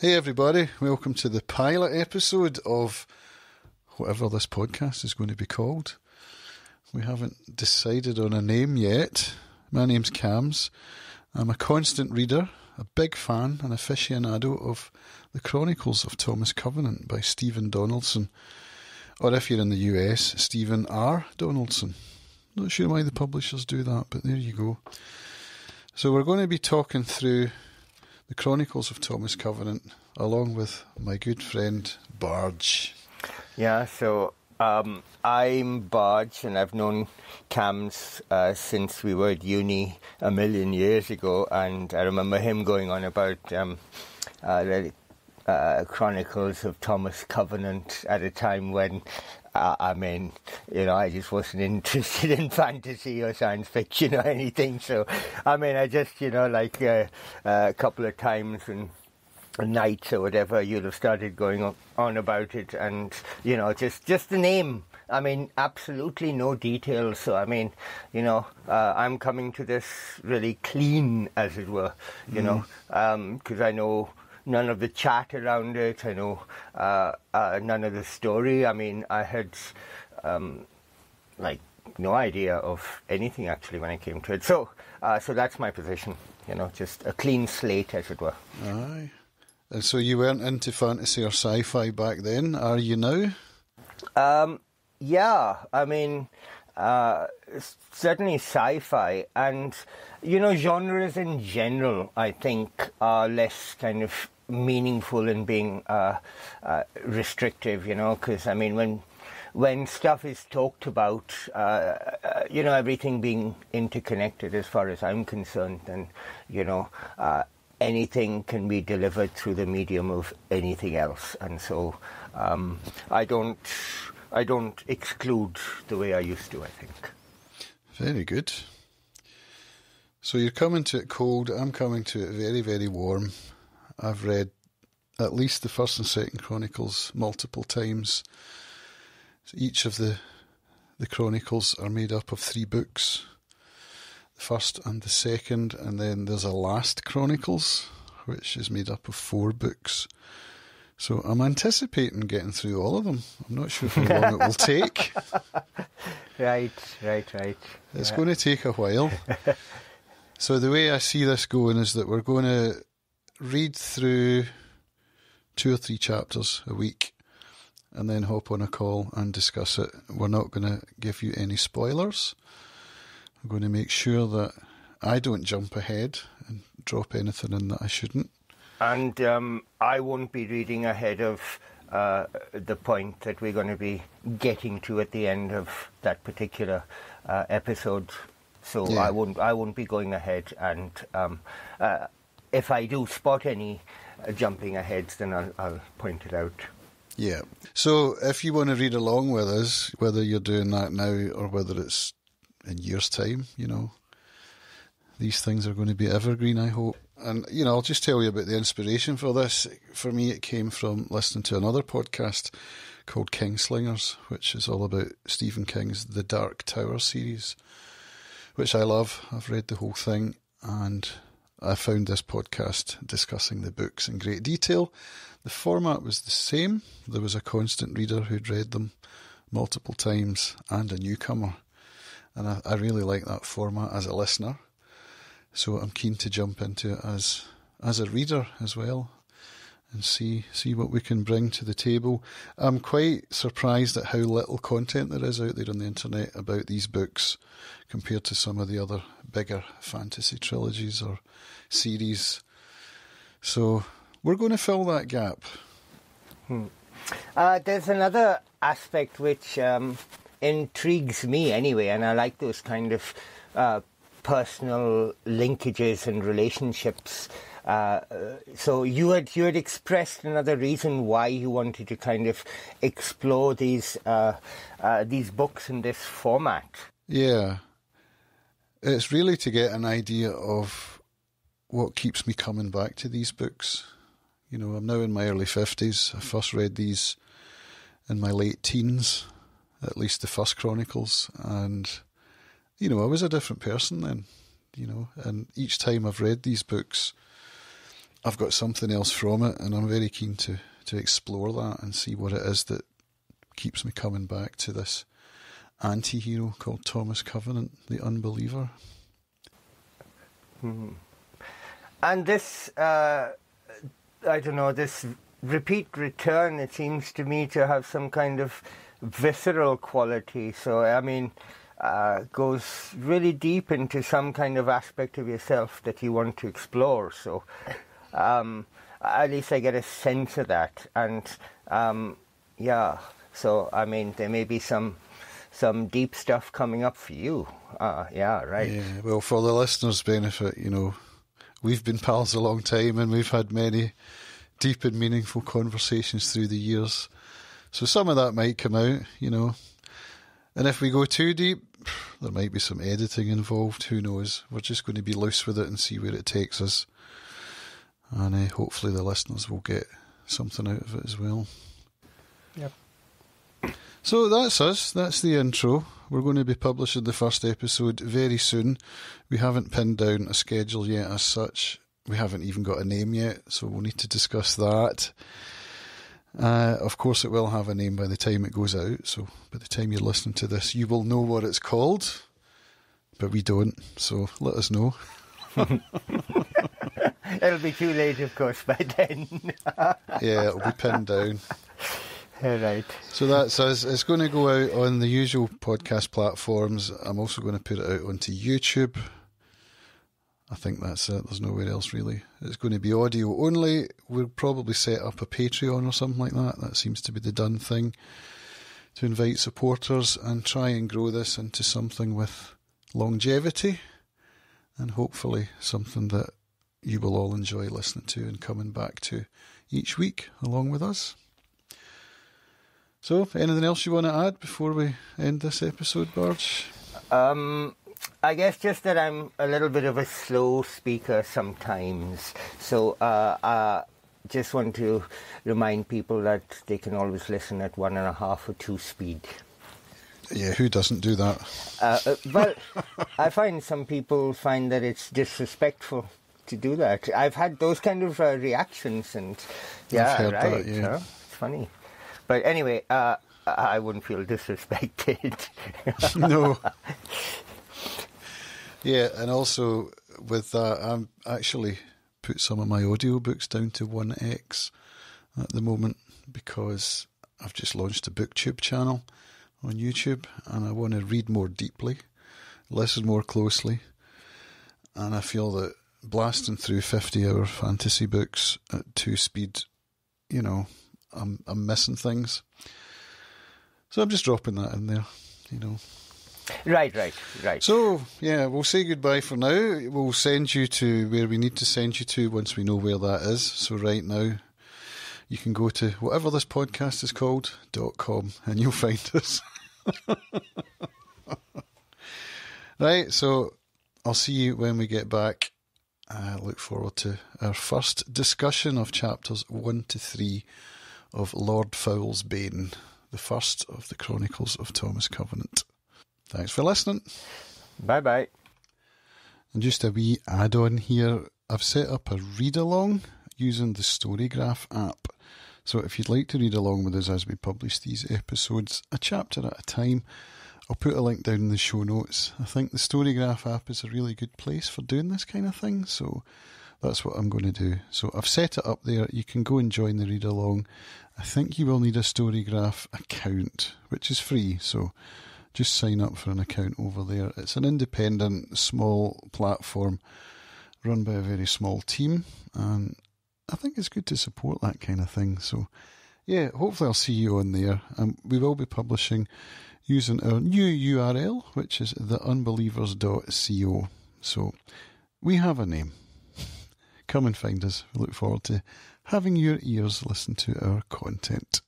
Hey, everybody, welcome to the pilot episode of whatever this podcast is going to be called. We haven't decided on a name yet. My name's Cams. I'm a constant reader, a big fan and aficionado of The Chronicles of Thomas Covenant by Stephen Donaldson. Or if you're in the US, Stephen R. Donaldson. Not sure why the publishers do that, but there you go. So we're going to be talking through the Chronicles of Thomas Covenant, along with my good friend Barge. Yeah, so um, I'm Barge, and I've known Cams uh, since we were at uni a million years ago, and I remember him going on about um, uh, the uh, Chronicles of Thomas Covenant at a time when uh, I mean, you know, I just wasn't interested in fantasy or science fiction or anything. So, I mean, I just, you know, like uh, uh, a couple of times and nights or whatever, you'd have started going on about it, and you know, just just the name. I mean, absolutely no details. So, I mean, you know, uh, I'm coming to this really clean, as it were, you mm. know, because um, I know none of the chat around it. I know uh, uh, none of the story. I mean, I had um, like no idea of anything actually when I came to it. So, uh, so that's my position. You know, just a clean slate, as it were. Aye. And so you weren't into fantasy or sci-fi back then, are you now? Um, yeah, I mean, uh, certainly sci-fi and you know genres in general i think are less kind of meaningful in being uh, uh, restrictive you know because i mean when when stuff is talked about uh, uh, you know everything being interconnected as far as i'm concerned then you know anything can be delivered through the medium of anything else. And so um, i don't I don't exclude the way I used to, I think. Very good. So you're coming to it cold, I'm coming to it very, very warm. I've read at least the first and second Chronicles multiple times. Each of the the Chronicles are made up of three books. The first and the second, and then there's a last Chronicles, which is made up of four books. So I'm anticipating getting through all of them. I'm not sure how long it will take. Right, right, right. It's yeah. going to take a while. so the way I see this going is that we're going to read through two or three chapters a week and then hop on a call and discuss it. We're not going to give you any spoilers. I'm going to make sure that I don't jump ahead and drop anything in that I shouldn't and um, I won't be reading ahead of uh, the point that we're going to be getting to at the end of that particular uh, episode. So yeah. I won't I won't be going ahead, and um, uh, if I do spot any uh, jumping aheads, then I'll, I'll point it out. Yeah. So if you want to read along with us, whether you're doing that now or whether it's in years' time, you know, these things are going to be evergreen, I hope. And, you know, I'll just tell you about the inspiration for this. For me, it came from listening to another podcast called Kingslingers, which is all about Stephen King's The Dark Tower series, which I love. I've read the whole thing and I found this podcast discussing the books in great detail. The format was the same. There was a constant reader who'd read them multiple times and a newcomer. And I, I really like that format as a listener. So I'm keen to jump into it as as a reader as well and see see what we can bring to the table. I'm quite surprised at how little content there is out there on the internet about these books compared to some of the other bigger fantasy trilogies or series. So we're going to fill that gap. Hmm. Uh, there's another aspect which um, intrigues me anyway, and I like those kind of uh, personal linkages and relationships. Uh, so you had you had expressed another reason why you wanted to kind of explore these uh, uh, these books in this format. Yeah, it's really to get an idea of what keeps me coming back to these books. You know, I'm now in my early fifties. I first read these in my late teens, at least the first Chronicles, and you know, I was a different person then, you know, and each time I've read these books, I've got something else from it, and I'm very keen to to explore that and see what it is that keeps me coming back to this anti-hero called Thomas Covenant, the Unbeliever. Hmm. And this, uh, I don't know, this repeat return, it seems to me to have some kind of visceral quality. So, I mean, uh, goes really deep into some kind of aspect of yourself that you want to explore. So, um, at least I get a sense of that. And um, yeah, so I mean, there may be some some deep stuff coming up for you. Uh, yeah, right. Yeah, well, for the listeners' benefit, you know, we've been pals a long time and we've had many deep and meaningful conversations through the years. So some of that might come out, you know. And if we go too deep, there might be some editing involved. Who knows? We're just going to be loose with it and see where it takes us. And uh, hopefully the listeners will get something out of it as well. Yep. So that's us. That's the intro. We're going to be publishing the first episode very soon. We haven't pinned down a schedule yet as such. We haven't even got a name yet, so we'll need to discuss that. Uh, of course, it will have a name by the time it goes out, so by the time you're listening to this, you will know what it's called, but we don't, so let us know. it'll be too late, of course, by then. yeah, it'll be pinned down. All right. So that's us. It's going to go out on the usual podcast platforms. I'm also going to put it out onto YouTube. I think that's it. There's nowhere else really. It's going to be audio only. We'll probably set up a Patreon or something like that. That seems to be the done thing to invite supporters and try and grow this into something with longevity and hopefully something that you will all enjoy listening to and coming back to each week along with us. So, anything else you want to add before we end this episode, Barge? Um, I guess just that I'm a little bit of a slow speaker sometimes. So, uh, uh, just want to remind people that they can always listen at one and a half or two speed. Yeah, who doesn't do that? Uh, uh, well, I find some people find that it's disrespectful to do that. I've had those kind of uh, reactions, and yeah, right. That, yeah. Huh? It's funny. But anyway, uh, I wouldn't feel disrespected. no. Yeah, and also with that, I'm actually put some of my audiobooks down to 1x at the moment because I've just launched a booktube channel on YouTube and I want to read more deeply, listen more closely, and I feel that blasting through 50 hour fantasy books at two speed, you know, I'm I'm missing things. So I'm just dropping that in there, you know. Right, right, right. So yeah, we'll say goodbye for now. We'll send you to where we need to send you to once we know where that is. So right now, you can go to whatever this podcast is called dot com and you'll find us. right. So I'll see you when we get back. I look forward to our first discussion of chapters one to three of Lord Foul's Bane, the first of the Chronicles of Thomas Covenant. Thanks for listening. Bye bye. And just a wee add on here I've set up a read along using the Storygraph app. So if you'd like to read along with us as we publish these episodes, a chapter at a time, I'll put a link down in the show notes. I think the Storygraph app is a really good place for doing this kind of thing. So that's what I'm going to do. So I've set it up there. You can go and join the read along. I think you will need a Storygraph account, which is free. So just sign up for an account over there. It's an independent, small platform run by a very small team, and I think it's good to support that kind of thing. So, yeah, hopefully I'll see you on there. And we will be publishing using our new URL, which is theunbelievers.co. So, we have a name come and find us. We look forward to having your ears listen to our content.